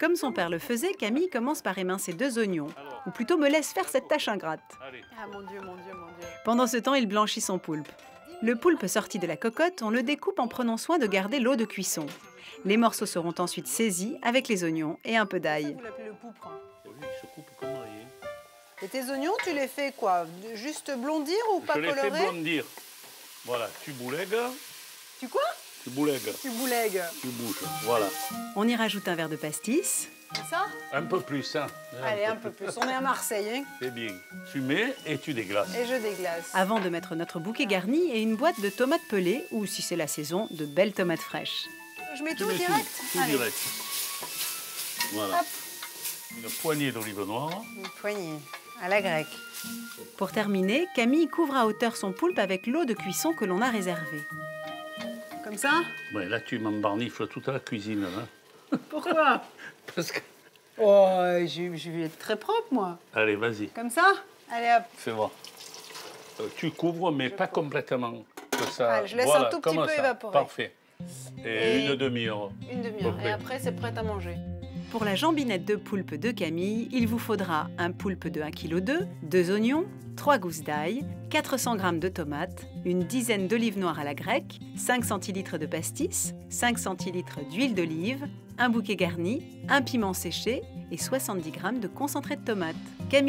Comme son père le faisait, Camille commence par émincer deux oignons, ou plutôt me laisse faire cette tâche ingrate. Ah mon Dieu, mon Dieu, mon Dieu. Pendant ce temps, il blanchit son poulpe. Le poulpe sorti de la cocotte, on le découpe en prenant soin de garder l'eau de cuisson. Les morceaux seront ensuite saisis avec les oignons et un peu d'ail. Vous l'appelez le poupre. hein. Et tes oignons, tu les fais quoi? Juste blondir ou pas Je les fais colorer blondir. Voilà, tu boulègues, Tu quoi? Tu boulègues, Tu boulègues. tu bouges. Voilà. On y rajoute un verre de pastis, ça? Un peu plus, hein. Allez, un peu plus. On est à Marseille, hein C'est bien. Tu mets et tu déglaces. Et je déglace. avant de mettre notre bouquet garni et une boîte de tomates pelées, ou si c'est la saison, de belles tomates fraîches. Je mets Tu tout mets direct Tout, Allez, direct. Voilà. Hop. Une poignée d'olive noire. une poignée. À la grecque. Pour terminer, Camille couvre à hauteur son poulpe avec l'eau de cuisson que l'on a réservée. Comme ça Ouais, là, tu m'embarnifles toute la cuisine. Hein. Pourquoi Parce que... Oh, je, je vais être très propre, moi. Allez, vas-y, Comme ça Allez, hop. fais voir. Euh, tu couvres, mais pas complètement. Que ça... Allez, je laisse voilà, un tout petit peu ça. évaporer. Parfait. Et, Et- une demi-heure. Une demi-heure. Et après, c'est prêt à manger. Pour la jambinette de poulpe de Camille, il vous faudra un poulpe de 1 kg 2, 2 oignons, 3 gousses d'ail, 400 g de tomates, une dizaine d'olives noires à la grecque, 5 centilitres de pastis, 5 centilitres d'huile d'olive, un bouquet garni, un piment séché et 70 g de concentré de tomate. Camille